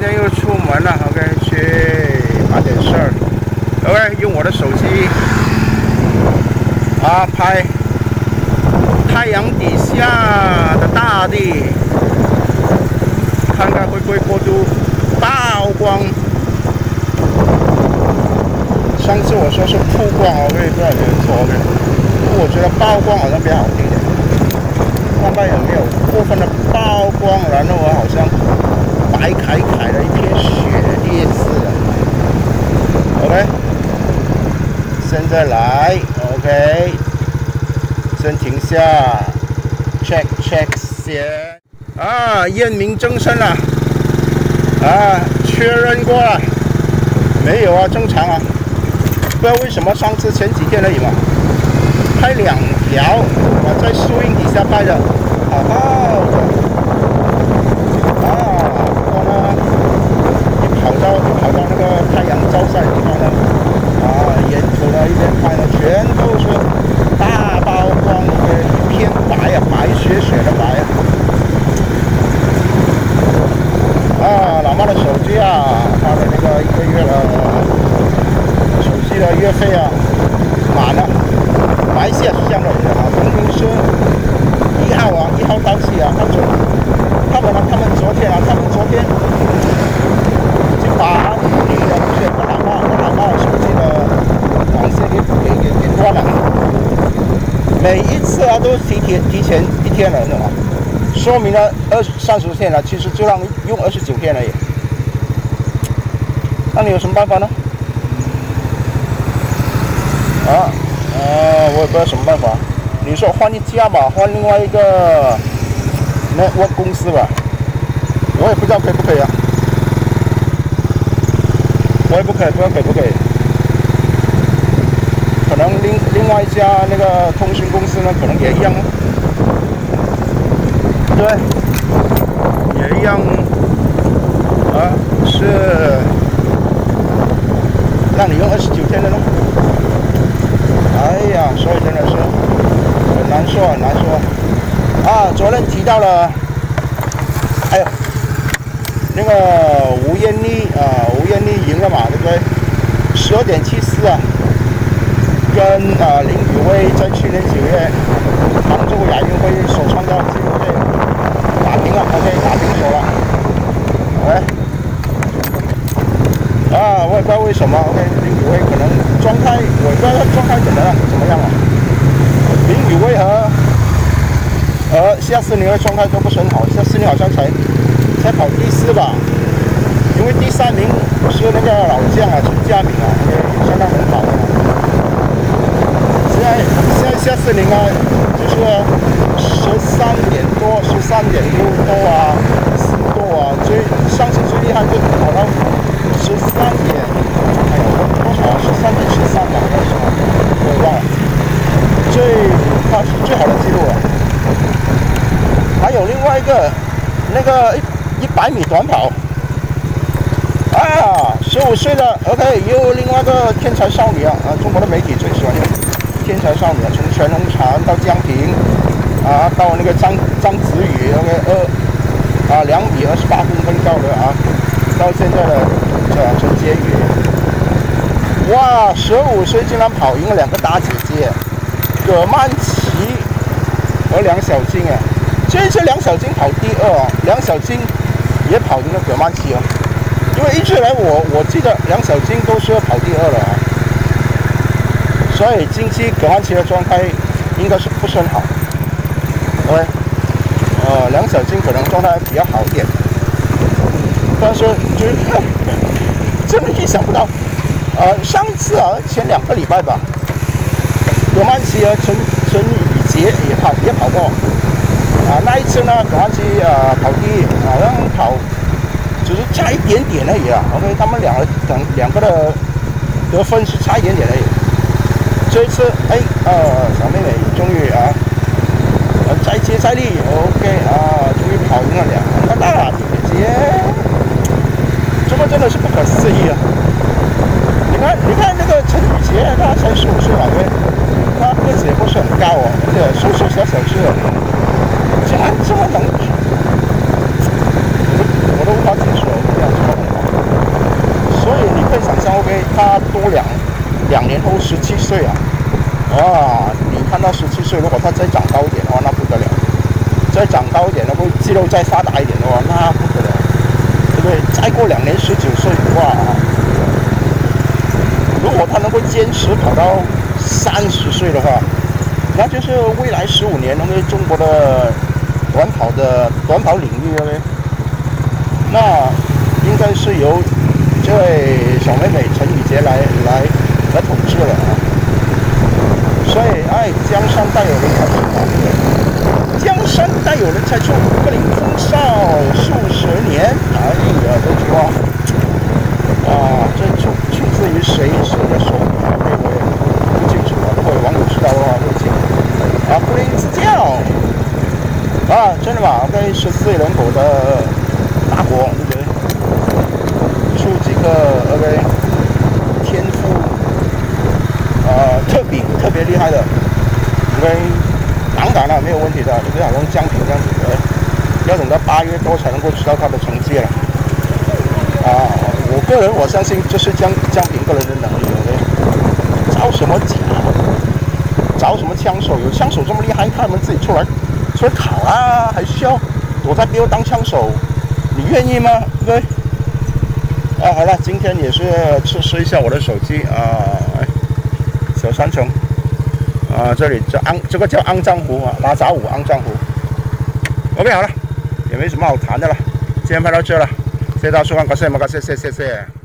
今天又出门了，OK，去办点事儿。OK，用我的手机啊拍太阳底下的大地，看看会不会过度曝光。上次我说是曝光，OK，不知道有没有错，OK。我觉得曝光好像比较好听一点，看看有没有过分的曝光，然后我好像白凯凯的一片雪地似的。OK，现在来，OK，先停下，check check 先。啊，验明正身了，啊，确认过了，没有啊，正常啊。不知道为什么上次前几天而已嘛，拍两条，我在树荫底下拍的，好吧的，啊，然后呢，一跑到一跑到那个太阳照晒的地方呢，啊，沿途呢一边拍呢，全都是大包光的一片白啊，白雪雪的白啊，啊，老妈的手机啊，花了那个一个月了。的月费啊，满了。马来西亚是这样的啊，明明是一号啊，一号到期啊，他昨他们呢，他们昨天啊，他们昨天就把你的不是我老妈我老妈手机的网线给给给给断了。每都提前提前一天了，你知道吗？说明了二三十天了，其实就让用二十九天而已。那你有什么办法呢？啊，啊，我也不知道什么办法。你说换一家吧，换另外一个那我公司吧，我也不知道可不可以啊。我也不可以，不知道可不可以。可能另另外一家那个通讯公司呢，可能也一样，对，也一样啊，是让你用二十九天的呢。哎呀，所以真的是很难说，很难说啊！昨天提到了，哎呦，那个吴艳丽啊，吴艳丽赢了嘛，对不对？十二点七四啊，跟啊林雨薇在去年九月杭州亚运会所创造的纪录打平了，OK，打平手了，喂。啊，我也不知道为什么，OK，林雨薇可能状态，我不知道他状态怎么样，怎么样啊？林雨薇和和夏思宁的状态都不是很好，夏思宁好像才才跑第四吧，因为第三名是那个老将啊，陈佳明啊，OK，相当很好的。现在现在夏思宁啊，就是十三点多，十三点六多啊，四多啊，最上次最厉害就跑到。十三点，哎呀，多少啊？十三点十三吧，还是什么？我忘了。最，他是最好的记录了。还有另外一个，那个一一百米短跑，啊，十五岁的，OK，又另外一个天才少女啊！啊，中国的媒体最喜欢天才少女啊，从全红婵到江平，啊，到那个张张子宇，OK，二，啊，两米二十八公分高的啊，到现在的。叫陈洁宇，哇，十五岁竟然跑赢了两个大姐姐，葛曼棋和梁小晶啊！这一次梁小晶跑第二啊，梁小晶也跑赢了葛曼棋啊。因为一直以来我我记得梁小晶都是要跑第二了啊，所以近期葛曼棋的状态应该是不是很好。对，呃，梁小晶可能状态比较好一点，但是就是。真的意想不到，呃，上次啊，前两个礼拜吧，葛曼棋和陈陈雨洁也跑也跑过，啊，那一次呢，葛曼棋呃跑第一，好像跑只是差一点点而已啊。OK，他们两个等两个的得分是差一点点而已。这次哎啊，小妹妹终于啊，再接再厉，OK 啊，终于跑赢了两个，大姐姐，这不真的是不可思议啊！你看，你看那个陈雨杰，他才十五岁，吧对？他个子也不是很高哦，而且瘦瘦小小个，竟然竟然能跑，我都我都无法接受，这样说。所以你可以想象，OK，他多两两年后十七岁啊。哇，你看到十七岁，如果他再长高一点的话，那不得了；再长高一点，的话，肌肉再发达一点的话，那不得了，对不对？再过两年十九岁，的话！如果他能够坚持跑到三十岁的话，那就是未来十五年，那个中国的短跑的短跑领域了呗。那应该是由这位小妹妹陈雨洁来来来统治了啊。所以，哎，江山代有人才出，江山代有人才出，鹤龄风骚数十年。哎呀，这句话啊，这出出自于谁谁的手？这我也不清楚啊。如果有网友知道的话，就请啊，不吝指教啊！真的吗？OK，十四亿人口的大国，对不对？出几个 OK 天赋啊，特比特别厉害的，OK，挡挡了没有问题的，就好像江平这样子的，要等到八月多才能够知道他的成绩了。啊，我个人我相信这是江江平个人的能力，OK，着什么假？找什么枪手？有枪手这么厉害，他们自己出来出来考啊，还需要躲在背后当枪手？你愿意吗？对不对？啊，好了，今天也是测试一下我的手机啊，小山城啊，这里叫肮，这个叫肮脏湖啊，拉杂湖肮脏湖。OK，好了，也没什么好谈的了，今天拍到这了，谢谢大家收看，感谢你们，感谢，谢谢，谢谢。